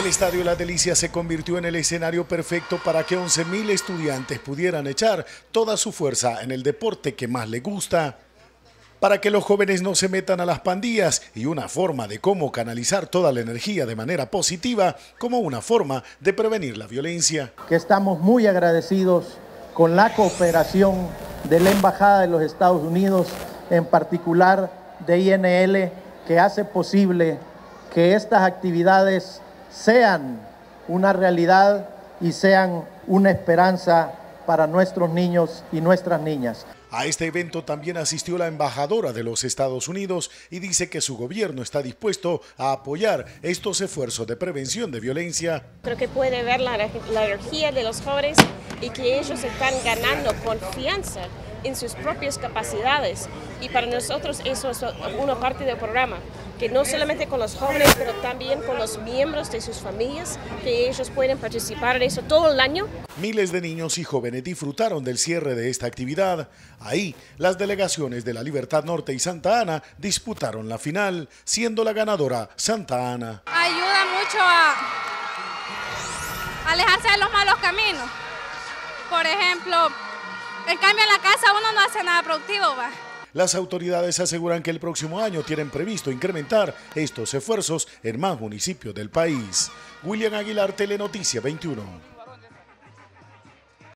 El Estadio La Delicia se convirtió en el escenario perfecto para que 11.000 estudiantes pudieran echar toda su fuerza en el deporte que más les gusta, para que los jóvenes no se metan a las pandillas y una forma de cómo canalizar toda la energía de manera positiva como una forma de prevenir la violencia. Que estamos muy agradecidos con la cooperación de la Embajada de los Estados Unidos, en particular de INL, que hace posible que estas actividades sean una realidad y sean una esperanza para nuestros niños y nuestras niñas. A este evento también asistió la embajadora de los Estados Unidos y dice que su gobierno está dispuesto a apoyar estos esfuerzos de prevención de violencia. Creo que puede ver la, la energía de los jóvenes y que ellos están ganando confianza en sus propias capacidades. Y para nosotros eso es una parte del programa, que no solamente con los jóvenes, pero también con los miembros de sus familias, que ellos pueden participar en eso todo el año. Miles de niños y jóvenes disfrutaron del cierre de esta actividad. Ahí, las delegaciones de la Libertad Norte y Santa Ana disputaron la final, siendo la ganadora Santa Ana. Ayuda mucho a alejarse de los malos caminos. Por ejemplo, en cambio, en la casa uno no hace nada productivo, va. Las autoridades aseguran que el próximo año tienen previsto incrementar estos esfuerzos en más municipios del país. William Aguilar, Telenoticia 21.